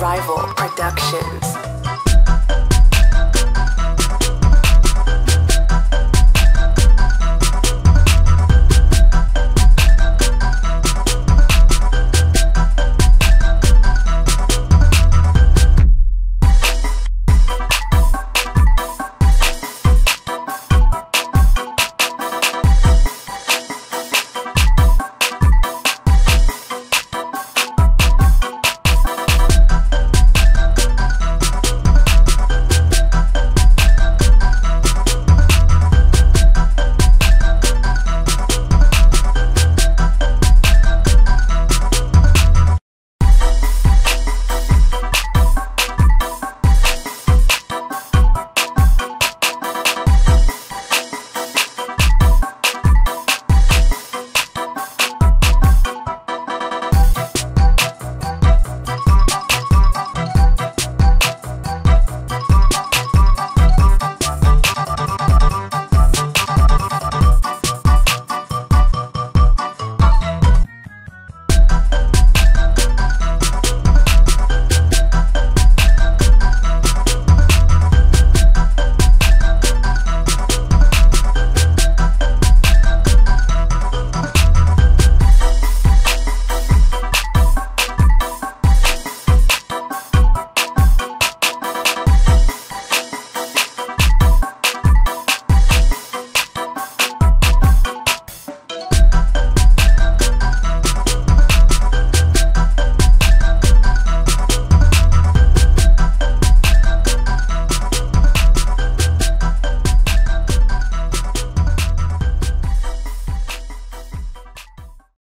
Rival Productions.